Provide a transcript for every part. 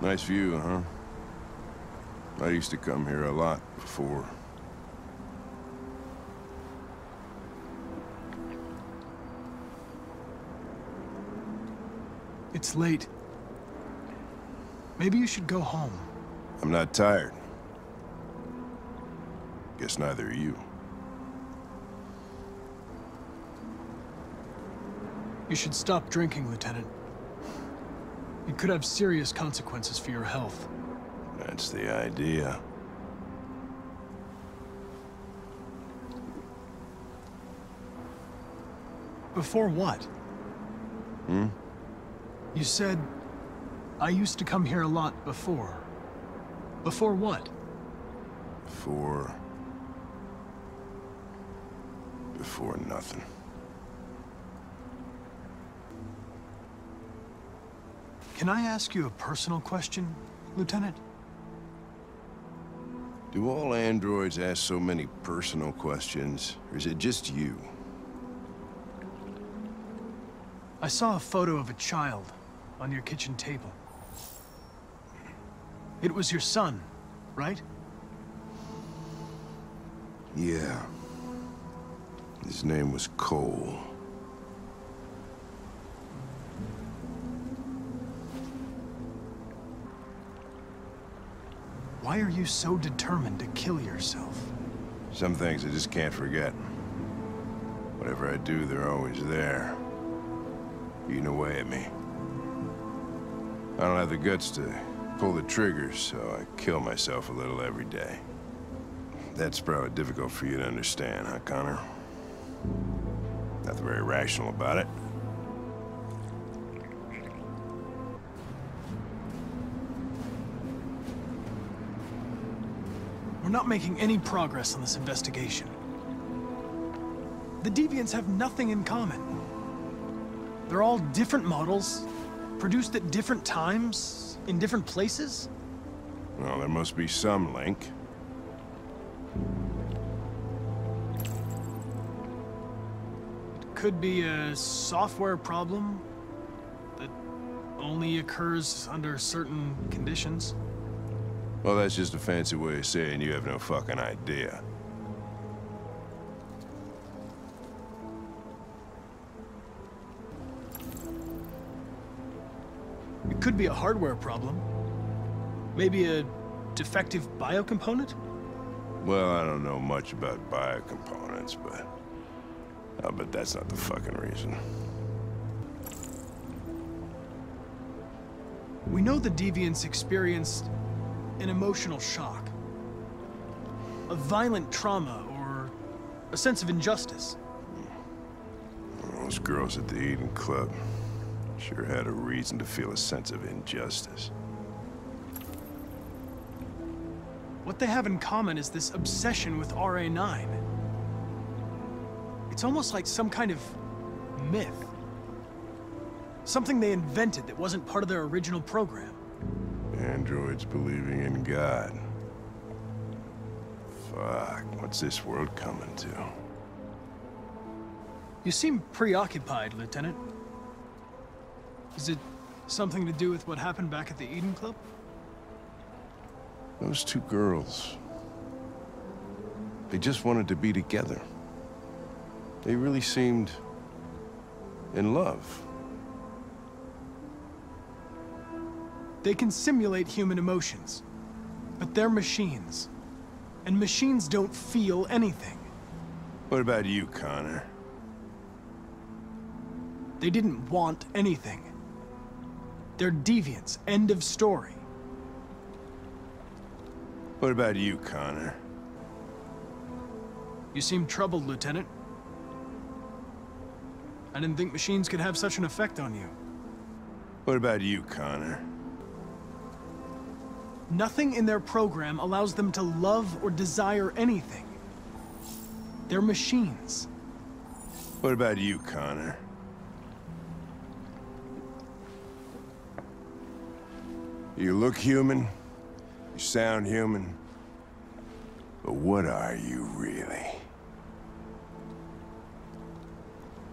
Nice view, huh? I used to come here a lot before. It's late. Maybe you should go home. I'm not tired. Guess neither are you. You should stop drinking, Lieutenant. It could have serious consequences for your health. That's the idea. Before what? Hmm? You said, I used to come here a lot before. Before what? Before... Before nothing. Can I ask you a personal question, Lieutenant? Do all androids ask so many personal questions, or is it just you? I saw a photo of a child on your kitchen table. It was your son, right? Yeah. His name was Cole. Why are you so determined to kill yourself? Some things I just can't forget. Whatever I do, they're always there. Eating away at me. I don't have the guts to pull the trigger, so I kill myself a little every day. That's probably difficult for you to understand, huh, Connor? Nothing very rational about it. We're not making any progress on this investigation. The Deviants have nothing in common. They're all different models, produced at different times, in different places. Well, there must be some link. It could be a software problem that only occurs under certain conditions. Well, that's just a fancy way of saying you have no fucking idea. It could be a hardware problem. Maybe a defective biocomponent? Well, I don't know much about biocomponents, but... I'll bet that's not the fucking reason. We know the Deviants experienced an emotional shock. A violent trauma or a sense of injustice. Those girls at the Eden Club sure had a reason to feel a sense of injustice. What they have in common is this obsession with RA9. It's almost like some kind of myth. Something they invented that wasn't part of their original program. Androids believing in God. Fuck, what's this world coming to? You seem preoccupied, Lieutenant. Is it something to do with what happened back at the Eden Club? Those two girls. They just wanted to be together. They really seemed... in love. They can simulate human emotions, but they're machines. And machines don't feel anything. What about you, Connor? They didn't want anything. They're deviants. End of story. What about you, Connor? You seem troubled, Lieutenant. I didn't think machines could have such an effect on you. What about you, Connor? Nothing in their program allows them to love or desire anything. They're machines. What about you, Connor? You look human, you sound human, but what are you really?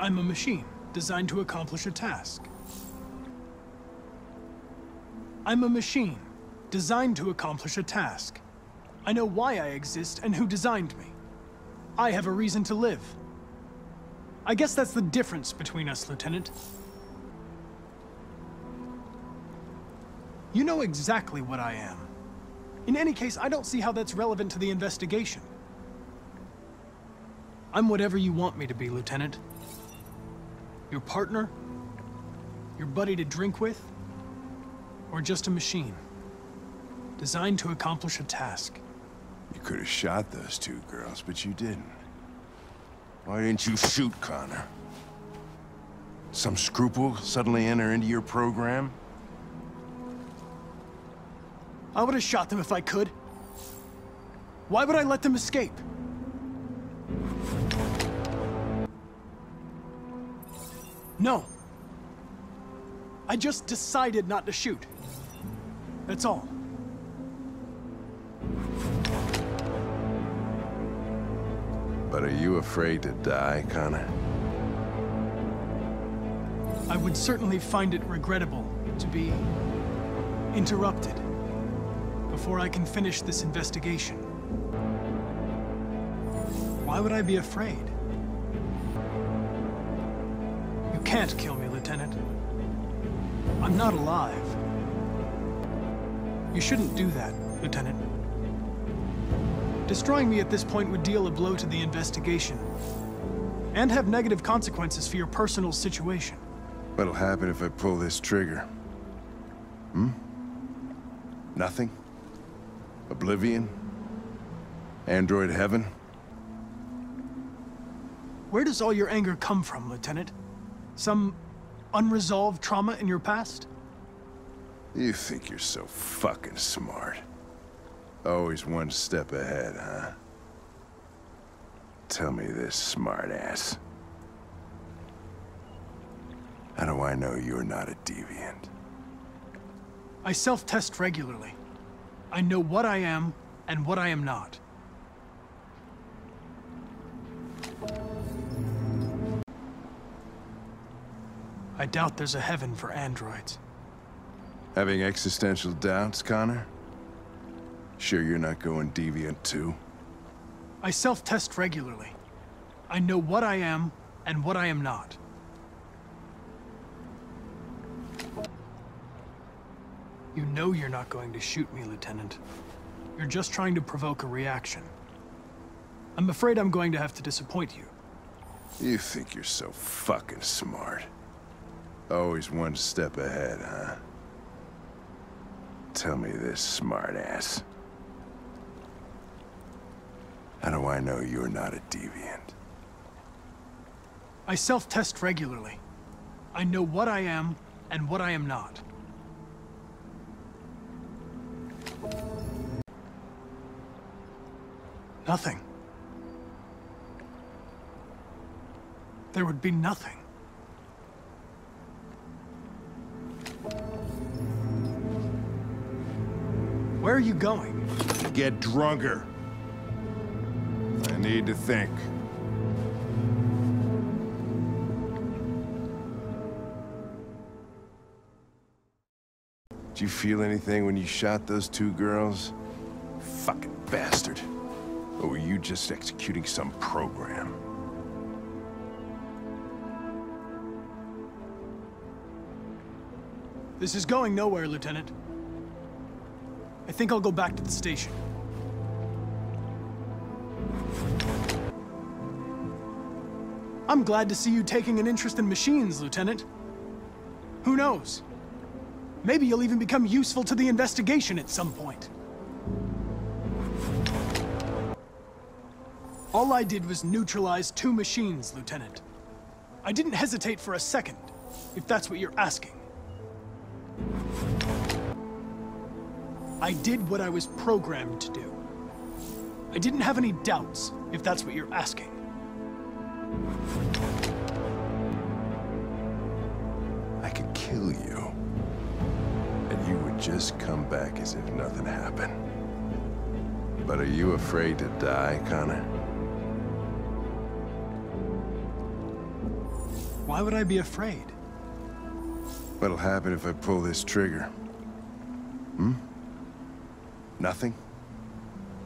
I'm a machine, designed to accomplish a task. I'm a machine, designed to accomplish a task. I know why I exist and who designed me. I have a reason to live. I guess that's the difference between us, Lieutenant. You know exactly what I am. In any case, I don't see how that's relevant to the investigation. I'm whatever you want me to be, Lieutenant. Your partner? Your buddy to drink with? Or just a machine? Designed to accomplish a task. You could have shot those two girls, but you didn't. Why didn't you shoot Connor? Some scruple suddenly enter into your program? I would have shot them if I could. Why would I let them escape? No. I just decided not to shoot. That's all. But are you afraid to die, Connor? I would certainly find it regrettable to be interrupted before I can finish this investigation. Why would I be afraid? You can't kill me, Lieutenant. I'm not alive. You shouldn't do that, Lieutenant. Destroying me at this point would deal a blow to the investigation. And have negative consequences for your personal situation. What'll happen if I pull this trigger? Hmm? Nothing? Oblivion? Android heaven? Where does all your anger come from, Lieutenant? Some unresolved trauma in your past? You think you're so fucking smart. Always one step ahead, huh? Tell me this, smartass. How do I know you're not a deviant? I self-test regularly. I know what I am and what I am not. I doubt there's a heaven for androids. Having existential doubts, Connor? Sure you're not going deviant too? I self-test regularly. I know what I am and what I am not. You know you're not going to shoot me, Lieutenant. You're just trying to provoke a reaction. I'm afraid I'm going to have to disappoint you. You think you're so fucking smart. Always one step ahead, huh? Tell me this, smartass. How do I know you're not a deviant? I self-test regularly. I know what I am and what I am not. Nothing. There would be nothing. Where are you going? Get drunker. I need to think. Did you feel anything when you shot those two girls? Fucking bastard. Or were you just executing some program? This is going nowhere, Lieutenant. I think I'll go back to the station. I'm glad to see you taking an interest in machines, Lieutenant. Who knows? Maybe you'll even become useful to the investigation at some point. All I did was neutralize two machines, Lieutenant. I didn't hesitate for a second, if that's what you're asking. I did what I was programmed to do. I didn't have any doubts, if that's what you're asking. Just come back as if nothing happened. But are you afraid to die, Connor? Why would I be afraid? What'll happen if I pull this trigger? Hmm? Nothing?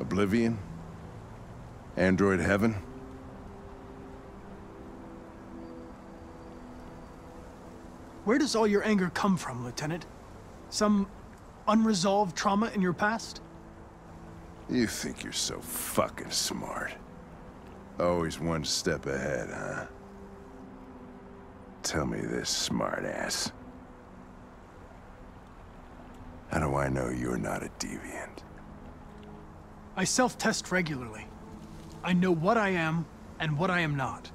Oblivion? Android heaven? Where does all your anger come from, Lieutenant? Some unresolved trauma in your past? You think you're so fucking smart. Always one step ahead, huh? Tell me this, smartass. How do I know you're not a deviant? I self-test regularly. I know what I am and what I am not.